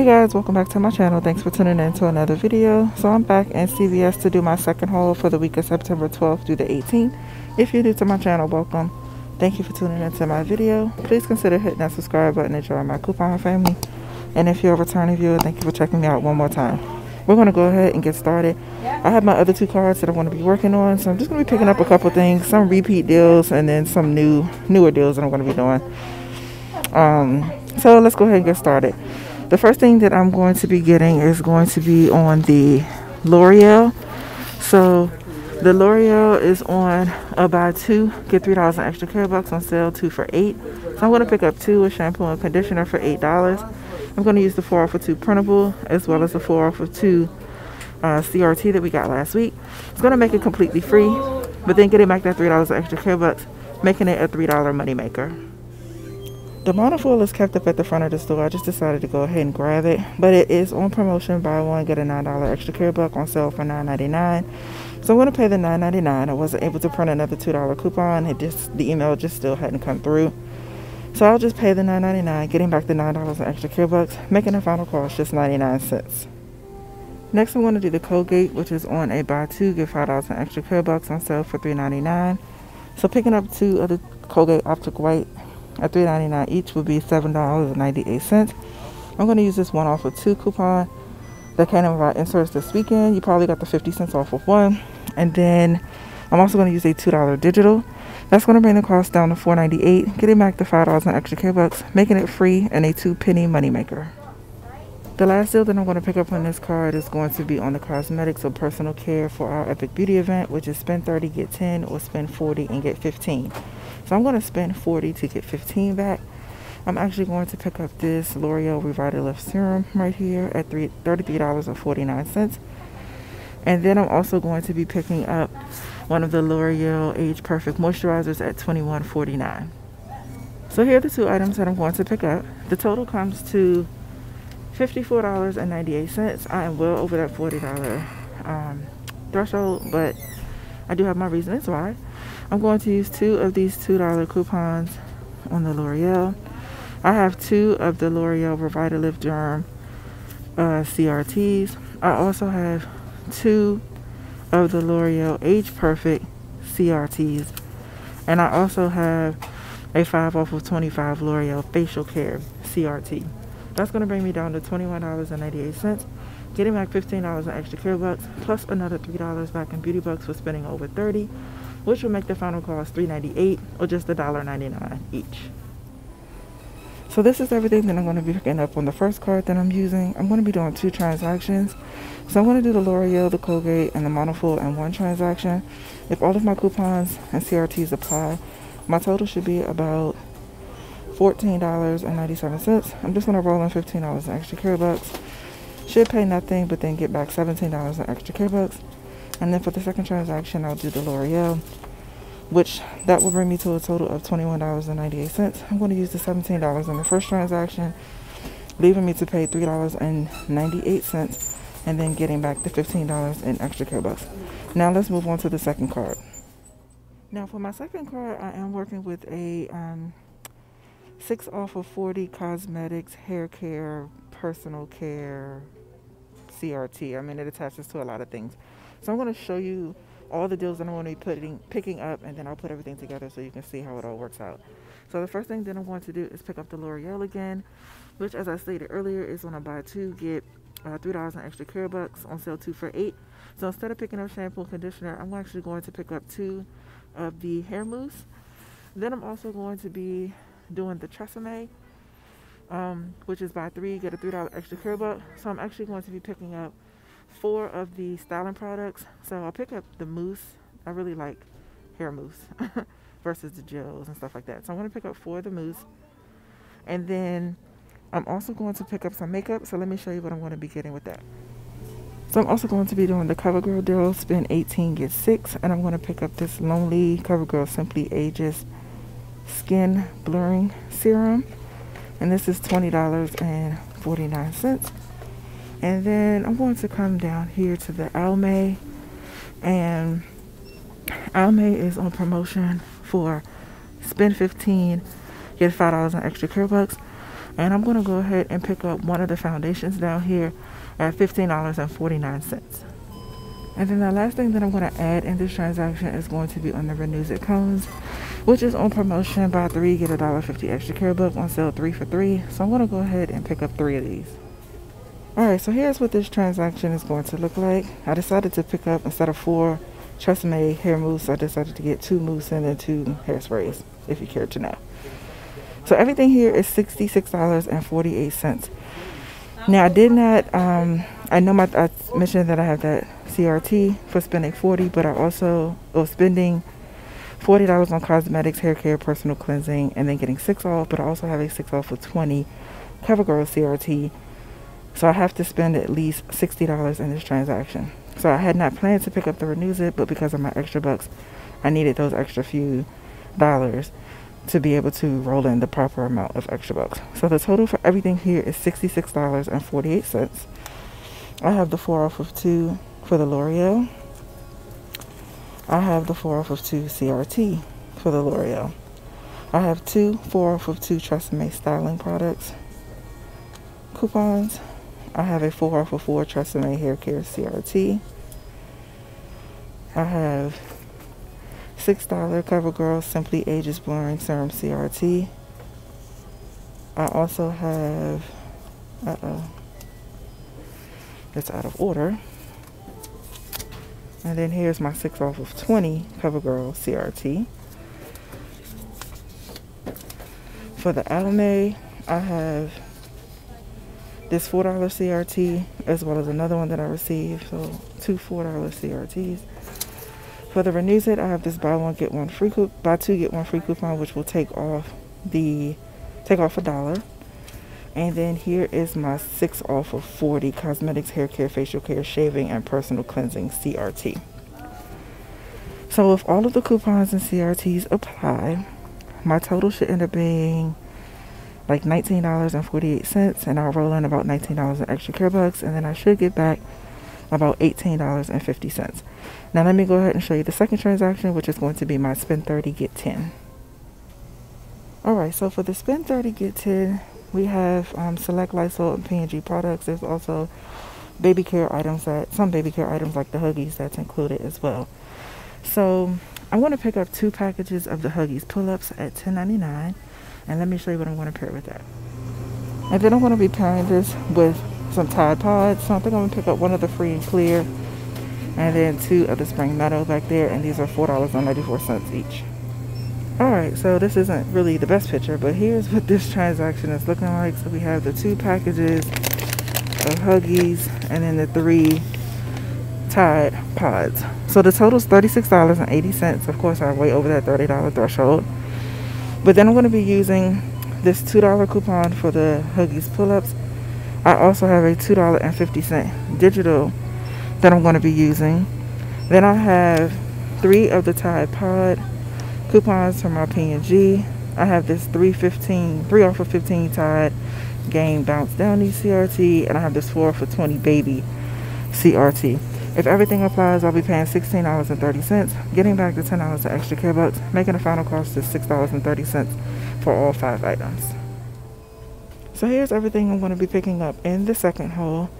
Hey guys, welcome back to my channel. Thanks for tuning in to another video. So I'm back in CVS to do my second haul for the week of September 12th through the 18th. If you're new to my channel, welcome. Thank you for tuning into my video. Please consider hitting that subscribe button and join my coupon family. And if you're a returning viewer, thank you for checking me out one more time. We're going to go ahead and get started. I have my other two cards that I want to be working on. So I'm just going to be picking up a couple things, some repeat deals and then some new newer deals that I'm going to be doing. Um, so let's go ahead and get started. The first thing that I'm going to be getting is going to be on the L'Oreal. So the L'Oreal is on a buy two, get three dollars an extra care bucks on sale, two for eight. So I'm going to pick up two with shampoo and conditioner for eight dollars. I'm going to use the four off of two printable as well as the four off of two uh, CRT that we got last week. It's going to make it completely free, but then getting back that three dollars extra care bucks, making it a three dollar money maker. The monofoil is kept up at the front of the store. I just decided to go ahead and grab it. But it is on promotion. Buy one, get a $9 extra care buck on sale for $9.99. So I'm going to pay the $9.99. I wasn't able to print another $2 coupon. It just The email just still hadn't come through. So I'll just pay the $9.99, getting back the $9 in extra care bucks, making the final cost just 99 cents. Next, I'm going to do the Colgate, which is on a buy two, get $5 in extra care bucks on sale for $3.99. So picking up two of the Colgate Optic White at $3.99 each would be $7.98. I'm going to use this one off of two coupon that came in my inserts this weekend. You probably got the 50 cents off of one. And then I'm also going to use a $2 digital. That's going to bring the cost down to $4.98, getting back the $5 in extra care bucks, making it free and a two penny moneymaker. The last deal that I'm going to pick up on this card is going to be on the cosmetics or personal care for our Epic Beauty event, which is spend 30, get 10, or spend 40 and get 15. So I'm going to spend 40 to get 15 back. I'm actually going to pick up this L'Oreal Revitalift Serum right here at $33.49. And then I'm also going to be picking up one of the L'Oreal Age Perfect Moisturizers at $21.49. So here are the two items that I'm going to pick up. The total comes to $54.98. I am well over that $40 um, threshold, but I do have my reasons why. I'm going to use two of these $2 coupons on the L'Oreal. I have two of the L'Oreal Revitalift Derm uh, CRTs. I also have two of the L'Oreal Age Perfect CRTs. And I also have a 5 off of 25 L'Oreal Facial Care CRT. That's going to bring me down to $21.98, getting back $15 in extra care bucks, plus another $3 back in beauty bucks for spending over 30 which will make the final cost $3.98 or just $1.99 each. So this is everything that I'm going to be picking up on the first card that I'm using. I'm going to be doing two transactions. So I'm going to do the L'Oreal, the Colgate, and the Monofoil in one transaction. If all of my coupons and CRTs apply, my total should be about $14.97. I'm just going to roll in $15 in extra care bucks. Should pay nothing, but then get back $17 in extra care bucks. And then for the second transaction, I'll do the L'Oreal, which that will bring me to a total of $21.98. I'm going to use the $17 in the first transaction, leaving me to pay $3.98 and then getting back the $15 in extra care bucks. Now let's move on to the second card. Now for my second card, I am working with a um, 6 off of 40 cosmetics, hair care, personal care, CRT. I mean, it attaches to a lot of things. So I'm going to show you all the deals that I'm going to be putting, picking up, and then I'll put everything together so you can see how it all works out. So the first thing that I'm going to do is pick up the L'Oreal again, which, as I stated earlier, is when I buy two, get uh, $3 in extra care bucks on sale two for eight. So instead of picking up shampoo and conditioner, I'm actually going to pick up two of the hair mousse. Then I'm also going to be doing the Tresemme, um, which is buy three, get a $3 extra care buck. So I'm actually going to be picking up four of the styling products. So I'll pick up the mousse. I really like hair mousse versus the gels and stuff like that. So I'm going to pick up four of the mousse. And then I'm also going to pick up some makeup. So let me show you what I'm going to be getting with that. So I'm also going to be doing the CoverGirl deal, spend 18, get 6. And I'm going to pick up this Lonely CoverGirl Simply Ageless Skin Blurring Serum. And this is $20.49. And then I'm going to come down here to the Almay. And Almay is on promotion for spend 15, get $5 on extra care bucks. And I'm going to go ahead and pick up one of the foundations down here at $15.49. And then the last thing that I'm going to add in this transaction is going to be on the Renuzit cones, which is on promotion. Buy three, get a dollar fifty extra care book on sale three for three. So I'm to go ahead and pick up three of these. Alright, so here's what this transaction is going to look like. I decided to pick up, instead of four Tresemme hair mousse, I decided to get two mousse and then two hairsprays, if you care to know. So everything here is $66.48. Now I did not, um, I know my, I mentioned that I have that CRT for spending 40 but I also was spending $40 on cosmetics, hair care, personal cleansing, and then getting 6 off, but I also have a 6 off for 20 CoverGirl CRT so I have to spend at least $60 in this transaction. So I had not planned to pick up the Renuzit, but because of my extra bucks, I needed those extra few dollars to be able to roll in the proper amount of extra bucks. So the total for everything here is $66.48. I have the 4 off of 2 for the L'Oreal. I have the 4 off of 2 CRT for the L'Oreal. I have two 4 off of 2 Tresemme styling products coupons I have a 4 off of 4 Tresemme Hair Care CRT. I have $6 CoverGirl Simply Ageless Blurring Serum CRT. I also have, uh-oh, it's out of order. And then here's my 6 off of 20 CoverGirl CRT. For the Almay, I have this $4 CRT as well as another one that I received. So two $4 CRTs. For the Renuzit, I have this buy one get one free buy two get one free coupon, which will take off the take off a dollar. And then here is my six off of 40 cosmetics, hair care, facial care, shaving, and personal cleansing CRT. So if all of the coupons and CRTs apply, my total should end up being like $19.48 and I'll roll in about $19 in extra care bucks and then I should get back about $18.50. Now let me go ahead and show you the second transaction which is going to be my spend 30 get 10. Alright, so for the spend 30 get 10 we have um, select Lysol and P&G products. There's also baby care items that some baby care items like the Huggies that's included as well. So I want to pick up two packages of the Huggies pull-ups at $10.99 and let me show you what I'm going to pair with that. And then I'm going to be pairing this with some Tide Pods. So I think I'm going to pick up one of the Free and Clear and then two of the Spring Meadow back there. And these are $4.94 each. Alright, so this isn't really the best picture, but here's what this transaction is looking like. So we have the two packages of Huggies and then the three Tide Pods. So the total is $36.80. Of course, I'm way over that $30 threshold. But then I'm going to be using this $2 coupon for the Huggies pull-ups. I also have a $2.50 digital that I'm going to be using. Then I have three of the Tide Pod coupons from my P&G. I have this 315, 3 off of 15 Tide Gain Bounce Downy CRT. And I have this 4 for 20 Baby CRT. If everything applies, I'll be paying $16.30, getting back the $10 to extra care bucks, making the final cost to $6.30 for all five items. So here's everything I'm going to be picking up in the second haul.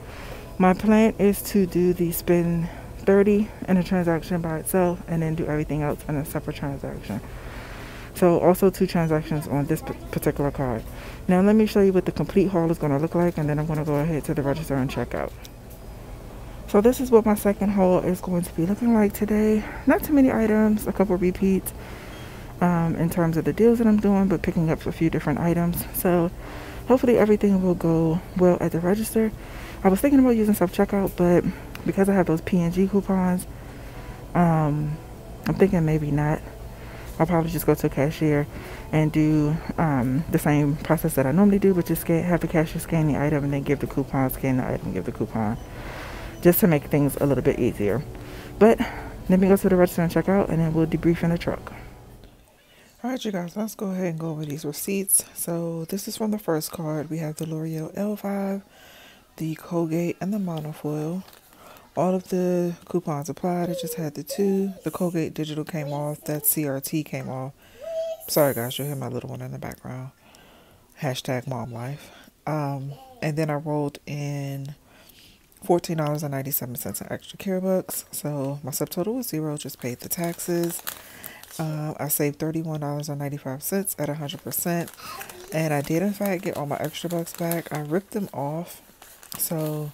My plan is to do the spend 30 in a transaction by itself and then do everything else in a separate transaction. So also two transactions on this particular card. Now let me show you what the complete haul is going to look like and then I'm going to go ahead to the register and check out. So this is what my second haul is going to be looking like today. Not too many items, a couple repeats um, in terms of the deals that I'm doing, but picking up a few different items. So hopefully everything will go well at the register. I was thinking about using self-checkout, but because I have those P&G coupons, um, I'm thinking maybe not. I'll probably just go to a cashier and do um, the same process that I normally do, but just get, have the cashier scan the item and then give the coupon, scan the item, give the coupon just to make things a little bit easier. But let me go to the register and check out, and then we'll debrief in the truck. All right, you guys, let's go ahead and go over these receipts. So this is from the first card. We have the L'Oreal Elvive, the Colgate, and the Monofoil. All of the coupons applied. I just had the two. The Colgate Digital came off. That CRT came off. Sorry, guys, you'll hear my little one in the background. Hashtag mom life. Um, and then I rolled in $14.97 in extra care bucks. So my subtotal was zero, just paid the taxes. Uh, I saved $31.95 at 100%. And I did, in fact, get all my extra bucks back. I ripped them off. So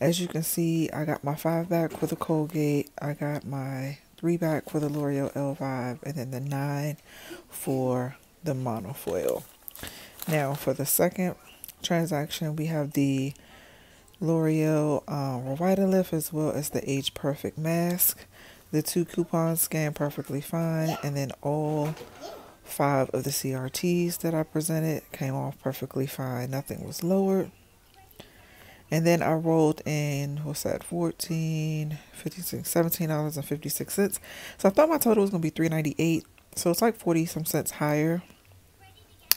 as you can see, I got my five back for the Colgate. I got my three back for the L'Oreal Elvive. And then the nine for the monofoil. Now for the second transaction, we have the L'Oreal um, Revitalift as well as the Age Perfect Mask. The two coupons scanned perfectly fine, and then all five of the CRTs that I presented came off perfectly fine. Nothing was lowered. And then I rolled in, what's that, 14 56 $17.56. So I thought my total was going to be 398 So it's like 40 some cents higher.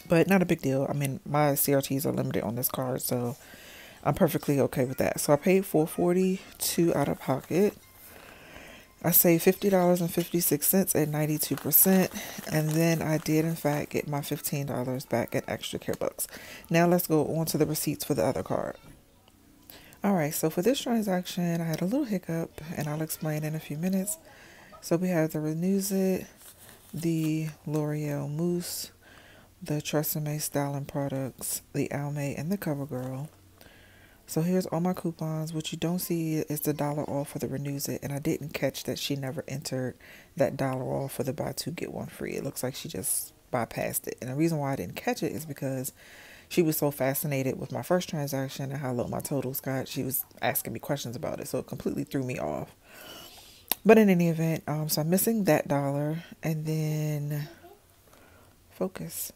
But not a big deal. I mean, my CRTs are limited on this card, so I'm perfectly okay with that. So I paid 442 out of pocket. I saved $50.56 at 92%. And then I did, in fact, get my $15 back at extra care bucks. Now let's go on to the receipts for the other card. All right, so for this transaction, I had a little hiccup, and I'll explain in a few minutes. So we have the Renuzit, the L'Oreal Mousse, the Tresemme Styling Products, the Almay, and the CoverGirl. So here's all my coupons. What you don't see is the dollar off for the Renuzit, and I didn't catch that she never entered that dollar off for the buy two get one free. It looks like she just bypassed it. And the reason why I didn't catch it is because she was so fascinated with my first transaction and how low my totals got. She was asking me questions about it, so it completely threw me off. But in any event, um, so I'm missing that dollar, and then focus.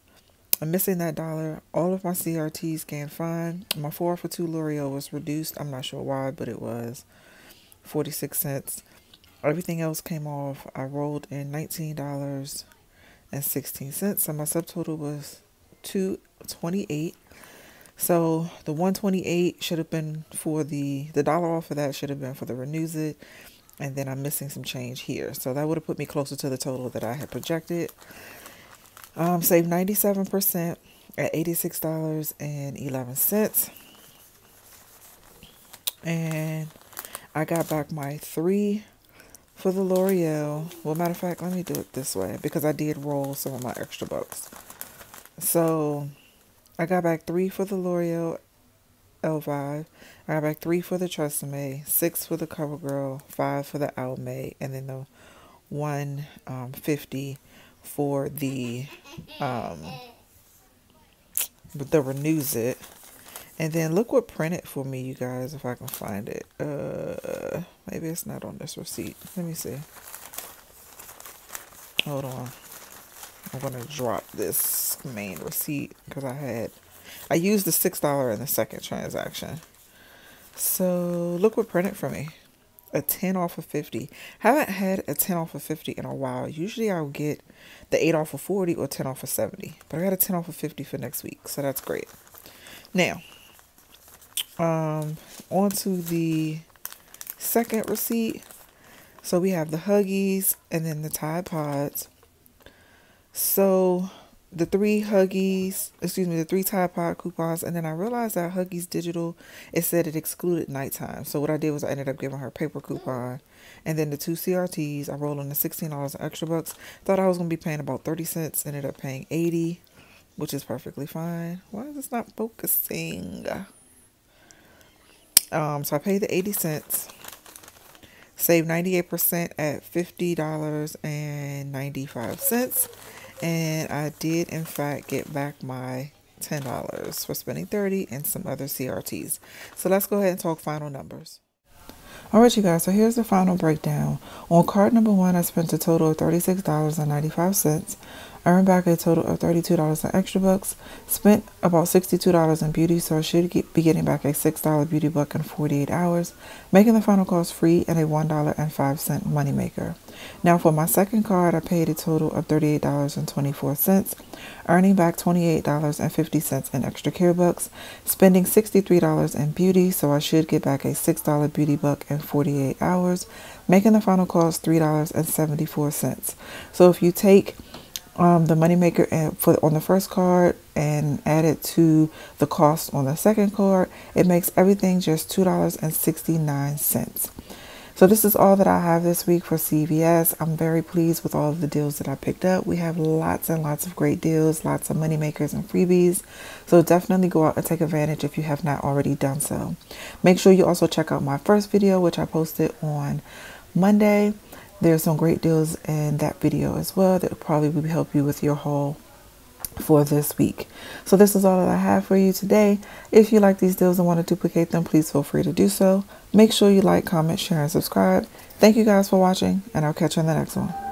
I'm missing that dollar. All of my CRTs scanned fine. My 4 for 2 L'Oreal was reduced. I'm not sure why, but it was 46 cents. Everything else came off. I rolled in $19.16. So my subtotal was 228 so the 128 should have been for the the dollar off of that should have been for the Renuzit and then I'm missing some change here so that would have put me closer to the total that I had projected um, saved 97% at $86.11. And I got back my three for the L'Oreal. Well, matter of fact, let me do it this way because I did roll some of my extra bucks. So I got back three for the L'Oreal Elvive. I got back three for the Tresemme, six for the CoverGirl, five for the Almay, and then the 150 um, for the um, the Renuzit. And then look what printed for me, you guys, if I can find it. Uh, maybe it's not on this receipt. Let me see. Hold on. I'm going to drop this main receipt because I had, I used the $6 in the second transaction. So look what printed for me a 10 off of 50. Haven't had a 10 off of 50 in a while. Usually I'll get the 8 off of 40 or 10 off of 70. But I got a 10 off of 50 for next week. So that's great. Now, um, on to the second receipt. So we have the Huggies and then the Tide Pods. So the three Huggies, excuse me, the three Tide Pod coupons, and then I realized that Huggies Digital, it said it excluded nighttime. So what I did was I ended up giving her paper coupon, and then the two CRTs, I rolled in the $16 extra bucks. Thought I was going to be paying about 30 cents, ended up paying 80 which is perfectly fine. Why is this not focusing? Um, so I paid the 80 cents. Saved 98% at $50.95 and I did in fact get back my $10 for spending 30 and some other CRTs. So let's go ahead and talk final numbers. Alright you guys, so here's the final breakdown. On card number one, I spent a total of $36.95 earned back a total of $32 in extra bucks, spent about $62 in beauty, so I should get, be getting back a $6 beauty buck in 48 hours, making the final cost free and a $1.05 moneymaker. Now for my second card, I paid a total of $38.24, earning back $28.50 in extra care bucks, spending $63 in beauty, so I should get back a $6 beauty buck in 48 hours, making the final cost $3.74. So if you take um, the moneymaker for on the first card and add it to the cost on the second card, it makes everything just two dollars and sixty nine cents. So this is all that I have this week for CVS. I'm very pleased with all of the deals that I picked up. We have lots and lots of great deals, lots of money makers and freebies. So definitely go out and take advantage if you have not already done so. Make sure you also check out my first video, which I posted on Monday. There's some great deals in that video as well that probably will help you with your haul for this week. So this is all that I have for you today. If you like these deals and want to duplicate them, please feel free to do so. Make sure you like, comment, share, and subscribe. Thank you guys for watching, and I'll catch you in the next one.